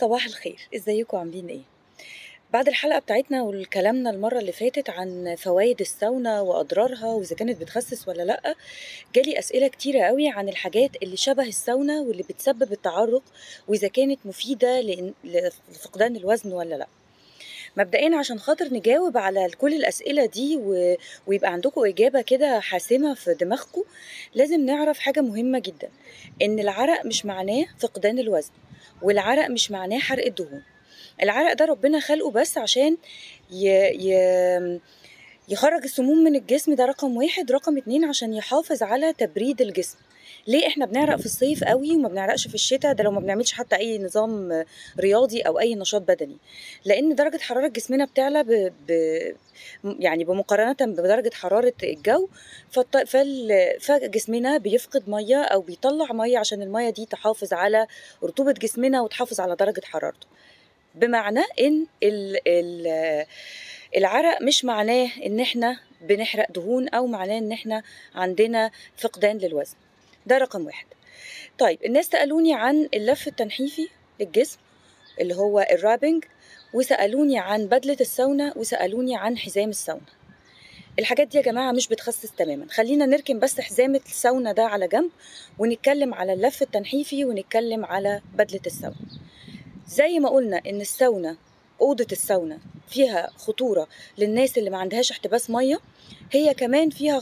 صباح الخير. إزيكم؟ عاملين إيه؟ بعد الحلقة بتاعتنا والكلامنا المرة اللي فاتت عن فوائد الساونا وأضرارها وإذا كانت بتخسس ولا لأ جالي أسئلة كتيرة قوي عن الحاجات اللي شبه الساونا واللي بتسبب التعرق وإذا كانت مفيدة لإن- لفقدان الوزن ولا لأ. مبدئيا عشان خاطر نجاوب على كل الأسئلة دي و... ويبقى عندكم إجابة كده حاسمة في دماغكم لازم نعرف حاجة مهمة جدا إن العرق مش معناه فقدان الوزن والعرق مش معناه حرق الدهون. العرق ده ربنا خلقه بس عشان ي... ي... يخرج السموم من الجسم ده رقم واحد. رقم اتنين عشان يحافظ على تبريد الجسم. ليه إحنا بنعرق في الصيف قوي وما بنعرقش في الشتاء؟ ده لو ما بنعملش حتى أي نظام رياضي أو أي نشاط بدني. لأن درجة حرارة جسمنا بتعلى ب... ب... يعني بمقارنة بدرجة حرارة الجو فالط... فال... فجسمنا بيفقد مية أو بيطلع مية عشان المية دي تحافظ على رطوبة جسمنا وتحافظ على درجة حرارته. بمعنى إن ال... ال... العرق مش معناه إن إحنا بنحرق دهون أو معناه إن إحنا عندنا فقدان للوزن. ده رقم واحد. طيب الناس سألوني عن اللف التنحيفي للجسم اللي هو الرابنج وسألوني عن بدلة الساونا وسألوني عن حزام الساونا. الحاجات دي يا جماعة مش بتخسس تماما. خلينا نركن بس حزامة الساونا ده على جنب ونتكلم على اللف التنحيفي ونتكلم على بدلة الساونا. زي ما قلنا إن الساونا أوضة الساونا فيها خطورة للناس اللي ما عندهاش احتباس مية هي كمان فيها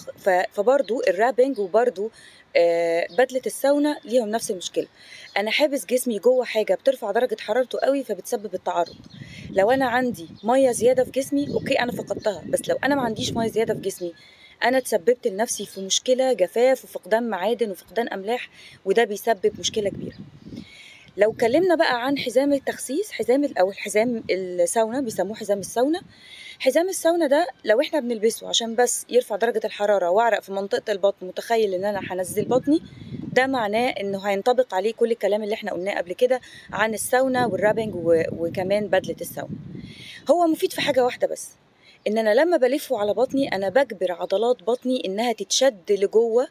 فبرضو الرابنج وبرضو آه بدلة الساونا ليهم نفس المشكلة. أنا حابس جسمي جوه حاجة بترفع درجة حرارته قوي فبتسبب التعرض. لو أنا عندي مية زيادة في جسمي أوكي أنا فقدتها. بس لو أنا ما عنديش مية زيادة في جسمي أنا تسببت لنفسي في مشكلة جفاف وفقدان معادن وفقدان أملاح وده بيسبب مشكلة كبيرة. لو اتكلمنا بقى عن حزام التخسيس حزام أو الحزام الساونا بيسموه حزام الساونا. حزام الساونا ده لو إحنا بنلبسه عشان بس يرفع درجة الحرارة وأعرق في منطقة البطن متخيل إن أنا هنزل بطني؟ ده معناه إنه هينطبق عليه كل الكلام اللي إحنا قلناه قبل كده عن الساونا وال wrapping وكمان بدلة الساونا. هو مفيد في حاجة واحدة بس إن أنا لما بلفه على بطني أنا بجبر عضلات بطني إنها تتشد لجوه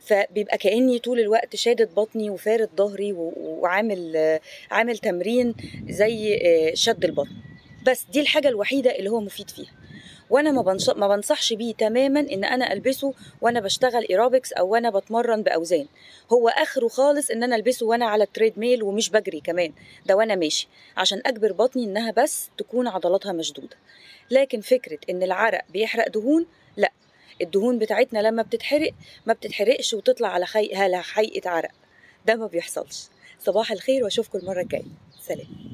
فبيبقى كأني طول الوقت شادد بطني وفارد ظهري وعامل عامل تمرين زي شد البطن. بس دي الحاجة الوحيدة اللي هو مفيد فيها. وأنا ما ما بنصحش بيه تماما إن أنا ألبسه وأنا بشتغل ايروبكس أو وأنا بتمرن بأوزان. هو آخره خالص إن أنا ألبسه وأنا على التريد ميل ومش بجري كمان. ده وأنا ماشي. عشان أجبر بطني إنها بس تكون عضلاتها مشدودة. لكن فكرة إن العرق بيحرق دهون لأ. الدهون بتاعتنا لما بتتحرق ما بتتحرقش وتطلع على خي... عرق ده ما بيحصلش صباح الخير واشوفكم المرة الجاية سلام